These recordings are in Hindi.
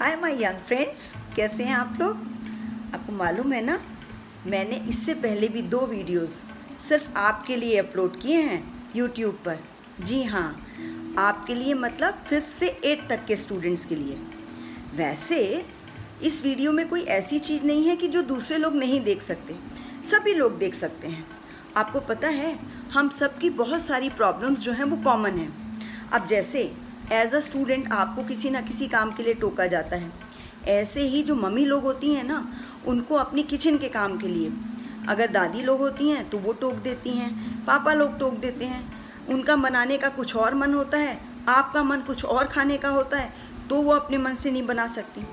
हाय माय यंग फ्रेंड्स कैसे हैं आप लोग? आपको मालूम है ना, मैंने इससे पहले भी दो वीडियोस सिर्फ़ आपके लिए अपलोड किए हैं यूट्यूब पर। जी हाँ आपके लिए मतलब फिफ्थ से एट तक के स्टूडेंट्स के लिए। वैसे, इस वीडियो में कोई ऐसी चीज़ नहीं है कि जो दूसरे लोग नहीं देख सकते। सभी लोग देख सकते हैं। आपको पता है, हम सबकी बहुत सारी प्रॉब्लम्स जो हैं वो कॉमन हैं। अब जैसे एज अ स्टूडेंट आपको किसी ना किसी काम के लिए टोका जाता है। ऐसे ही जो मम्मी लोग होती हैं ना, उनको अपनी किचन के काम के लिए। अगर दादी लोग होती हैं तो वो टोक देती हैं, पापा लोग टोक देते हैं। उनका बनाने का कुछ और मन होता है, आपका मन कुछ और खाने का होता है तो वो अपने मन से नहीं बना सकती।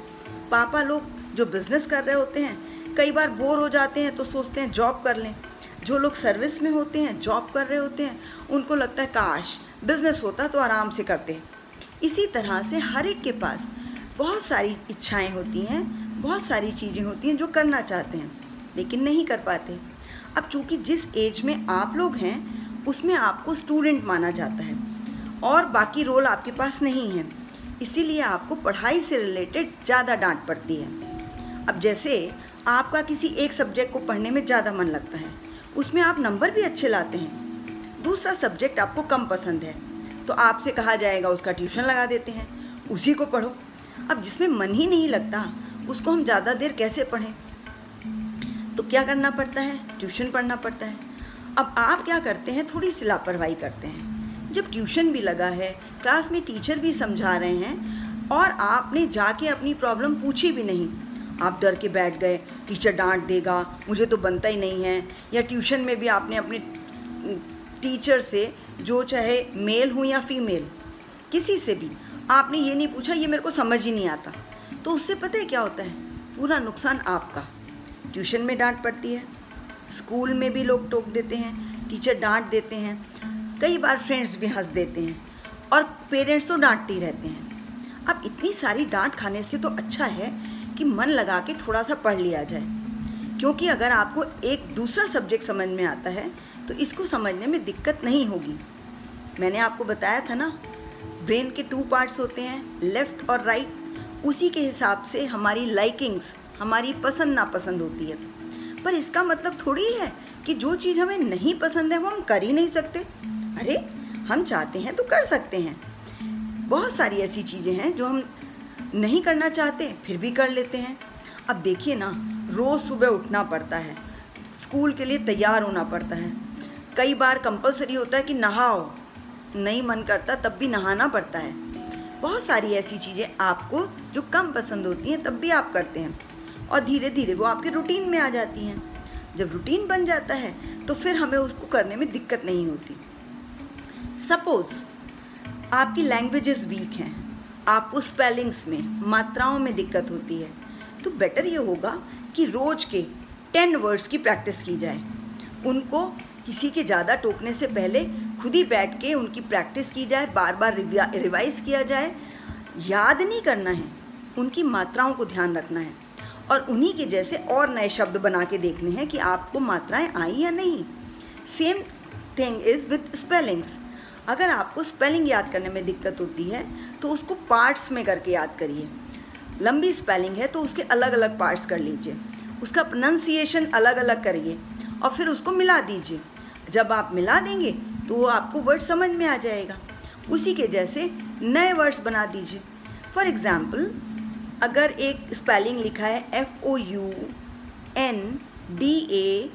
पापा लोग जो बिज़नेस कर रहे होते हैं, कई बार बोर हो जाते हैं तो सोचते हैं जॉब कर लें। जो लोग सर्विस में होते हैं जॉब कर रहे होते हैं, उनको लगता है, काश बिज़नेस होता तो आराम से करते। इसी तरह से हर एक के पास बहुत सारी इच्छाएँ होती हैं, बहुत सारी चीज़ें होती हैं जो करना चाहते हैं, लेकिन नहीं कर पाते। अब चूँकि जिस एज में आप लोग हैं, उसमें आपको स्टूडेंट माना जाता है और बाकी रोल आपके पास नहीं है। इसीलिए आपको पढ़ाई से रिलेटेड ज़्यादा डांट पड़ती है। अब जैसे आपका किसी एक सब्जेक्ट को पढ़ने में ज़्यादा मन लगता है, उसमें आप नंबर भी अच्छे लाते हैं। दूसरा सब्जेक्ट आपको कम पसंद है तो आपसे कहा जाएगा, उसका ट्यूशन लगा देते हैं। उसी को पढ़ो। अब जिसमें मन ही नहीं लगता, उसको हम ज़्यादा देर कैसे पढ़ें? तो क्या करना पड़ता है? ट्यूशन पढ़ना पड़ता है। अब आप क्या करते हैं? थोड़ी सी लापरवाही करते हैं। जब ट्यूशन भी लगा है, क्लास में टीचर भी समझा रहे हैं, और आपने जाके अपनी प्रॉब्लम पूछी भी नहीं, आप डर के बैठ गए, टीचर डांट देगा, मुझे तो बनता ही नहीं है, या ट्यूशन में भी आपने अपने टीचर से जो चाहे मेल हो या फीमेल किसी से भी, आपने ये नहीं पूछा, ये मेरे को समझ ही नहीं आता। तो उससे पता है क्या होता है? पूरा नुकसान आपका। ट्यूशन में डांट पड़ती है, स्कूल में भी लोग टोक देते हैं, टीचर डांट देते हैं, कई बार फ्रेंड्स भी हंस देते हैं, और पेरेंट्स तो डांटते ही रहते हैं। अब इतनी सारी डांट खाने से तो अच्छा है कि मन लगा के थोड़ा सा पढ़ लिया जाए। क्योंकि अगर आपको एक दूसरा सब्जेक्ट समझ में आता है तो इसको समझने में दिक्कत नहीं होगी। मैंने आपको बताया था ना ब्रेन के टू पार्ट्स होते हैं लेफ़्ट और राइट उसी के हिसाब से हमारी लाइकिंग्स हमारी पसंद नापसंद होती है। पर इसका मतलब थोड़ी है कि जो चीज़ हमें नहीं पसंद है, वो हम कर ही नहीं सकते। अरे, हम चाहते हैं तो कर सकते हैं। बहुत सारी ऐसी चीज़ें हैं जो हम नहीं करना चाहते, फिर भी कर लेते हैं। अब देखिए ना रोज़ सुबह उठना पड़ता है। स्कूल के लिए तैयार होना पड़ता है। कई बार कंपलसरी होता है कि नहाओ। नहीं मन करता तब भी नहाना पड़ता है। बहुत सारी ऐसी चीज़ें आपको जो कम पसंद होती हैं, तब भी आप करते हैं। और धीरे धीरे वो आपके रूटीन में आ जाती हैं। जब रूटीन बन जाता है तो फिर हमें उसको करने में दिक्कत नहीं होती। सपोज़ आपकी लैंग्वेजेस वीक हैं, आपको स्पेलिंग्स में, मात्राओं में दिक्कत होती है तो बेटर ये होगा कि रोज़ के टेन वर्ड्स की प्रैक्टिस की जाए। उनको किसी के ज़्यादा टोकने से पहले खुद ही बैठ के उनकी प्रैक्टिस की जाए बार बार रिवाइज किया जाए। याद नहीं करना है, उनकी मात्राओं को ध्यान रखना है और उन्हीं के जैसे और नए शब्द बना के देखने हैं कि आपको मात्राएँ आई या नहीं। Same thing is with spellings अगर आपको स्पेलिंग याद करने में दिक्कत होती है तो उसको पार्ट्स में करके याद करिए। लंबी स्पेलिंग है तो उसके अलग अलग पार्ट्स कर लीजिए। उसका प्रोनाउंसिएशन अलग अलग करिए और फिर उसको मिला दीजिए। जब आप मिला देंगे तो वो आपको वर्ड समझ में आ जाएगा। उसी के जैसे नए वर्ड्स बना दीजिए। फॉर एग्ज़ाम्पल अगर एक स्पेलिंग लिखा है F O U N D A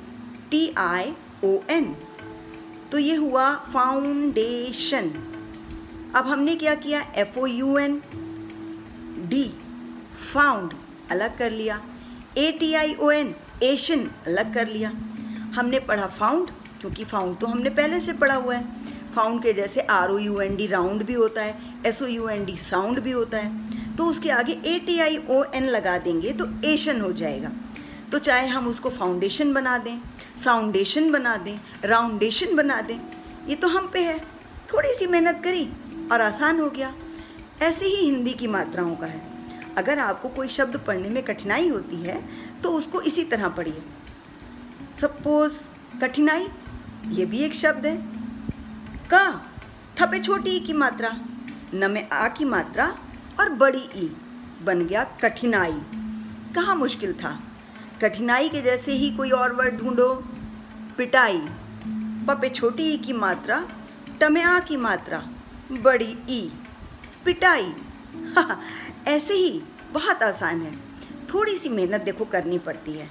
T I O N तो ये हुआ फाउंडेशन अब हमने क्या किया? F O U N D found अलग कर लिया। ए टी आई ओ एन एशन अलग कर लिया। हमने पढ़ा फाउंड क्योंकि फाउंड तो हमने पहले से पढ़ा हुआ है। फाउंड के जैसे R O U N D round भी होता है S O U N D sound भी होता है। तो उसके आगे ए टी आई ओ एन लगा देंगे तो एशन हो जाएगा। तो चाहे हम उसको फाउंडेशन बना दें साउंडेशन बना दें राउंडेशन बना दें, ये तो हम पे है। थोड़ी सी मेहनत करी और आसान हो गया। ऐसे ही हिंदी की मात्राओं का है। अगर आपको कोई शब्द पढ़ने में कठिनाई होती है तो उसको इसी तरह पढ़िए। सपोज़, कठिनाई, ये भी एक शब्द है। का, ठपे छोटी ई की मात्रा, न में आ की मात्रा और बड़ी ई, बन गया कठिनाई। कहाँ मुश्किल था? कठिनाई के जैसे ही कोई और वर्ड ढूंढो, पिटाई, पपे छोटी ई की मात्रा, टमे आ की मात्रा, बड़ी ई, पिटाई। ऐसे ही बहुत आसान है। थोड़ी सी मेहनत देखो करनी पड़ती है।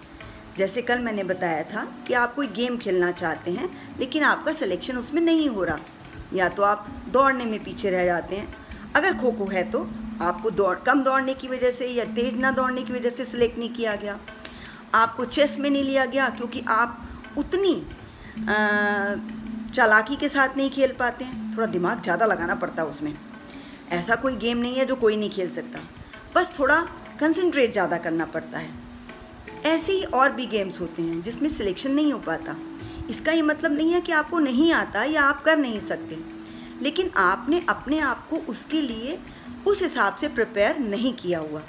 जैसे कल मैंने बताया था कि आप कोई गेम खेलना चाहते हैं लेकिन आपका सिलेक्शन उसमें नहीं हो रहा। या तो आप दौड़ने में पीछे रह जाते हैं। अगर खो खो है तो आपको दौड़ कम दौड़ने की वजह से या तेज़ ना दौड़ने की वजह से सिलेक्ट नहीं किया गया। आपको चेस में नहीं लिया गया क्योंकि आप उतनी आ, चालाकी के साथ नहीं खेल पाते हैं। थोड़ा दिमाग ज़्यादा लगाना पड़ता है उसमें। ऐसा कोई गेम नहीं है जो कोई नहीं खेल सकता। बस थोड़ा कंसंट्रेट ज़्यादा करना पड़ता है। ऐसे ही और भी गेम्स होते हैं जिसमें सिलेक्शन नहीं हो पाता। इसका ये मतलब नहीं है कि आपको नहीं आता या आप कर नहीं सकते। लेकिन आपने अपने आप को उसके लिए उस हिसाब से प्रिपेयर नहीं किया हुआ।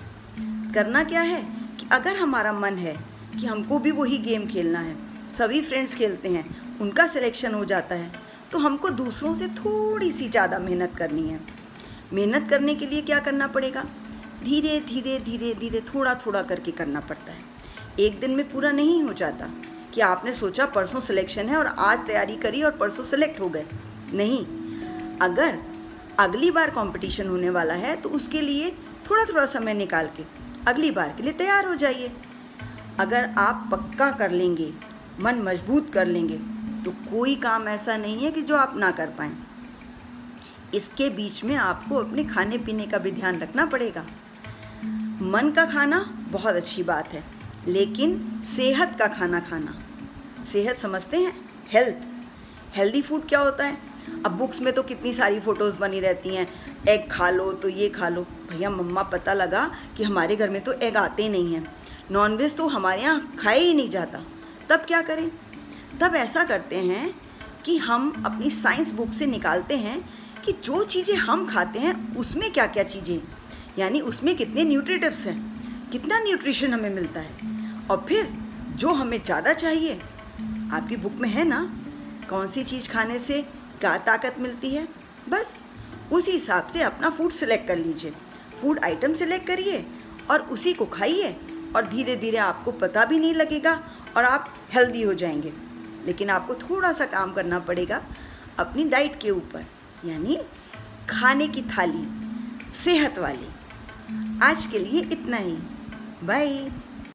करना क्या है कि अगर हमारा मन है कि हमको भी वही गेम खेलना है, सभी फ्रेंड्स खेलते हैं, उनका सिलेक्शन हो जाता है तो हमको दूसरों से थोड़ी सी ज़्यादा मेहनत करनी है। मेहनत करने के लिए क्या करना पड़ेगा? धीरे धीरे धीरे धीरे थोड़ा थोड़ा करके करना पड़ता है। एक दिन में पूरा नहीं हो जाता कि आपने सोचा परसों सिलेक्शन है और आज तैयारी करी और परसों सेलेक्ट हो गए। नहीं। अगर अगली बार कंपटीशन होने वाला है तो उसके लिए थोड़ा थोड़ा समय निकाल के अगली बार के लिए तैयार हो जाइए। अगर आप पक्का कर लेंगे, मन मज़बूत कर लेंगे तो कोई काम ऐसा नहीं है कि जो आप ना कर पाएँ। इसके बीच में आपको अपने खाने पीने का भी ध्यान रखना पड़ेगा। मन का खाना बहुत अच्छी बात है, लेकिन सेहत का खाना खाना। सेहत समझते हैं? हेल्थ हेल्दी फ़ूड क्या होता है? अब बुक्स में तो कितनी सारी फ़ोटोज़ बनी रहती हैं। एग खा लो तो ये खा लो। भैया, मम्मा, पता लगा कि हमारे घर में तो एग आते ही नहीं हैं। नॉनवेज तो हमारे यहाँ खाया ही नहीं जाता। तब क्या करें? तब ऐसा करते हैं कि हम अपनी साइंस बुक से निकालते हैं कि जो चीज़ें हम खाते हैं, उसमें क्या क्या चीज़ें? यानी उसमें कितने न्यूट्रिटिव्स हैं? कितना न्यूट्रिशन हमें मिलता है? और फिर जो हमें ज़्यादा चाहिए, आपकी बुक में है ना कौन सी चीज़ खाने से क्या ताकत मिलती है? बस, उसी हिसाब से अपना फ़ूड सेलेक्ट कर लीजिए। फ़ूड आइटम सेलेक्ट करिए और उसी को खाइए और धीरे धीरे आपको पता भी नहीं लगेगा और आप हेल्दी हो जाएँगे। लेकिन आपको थोड़ा सा काम करना पड़ेगा अपनी डाइट के ऊपर। यानी खाने की थाली सेहत वाली। आज के लिए इतना ही। बाय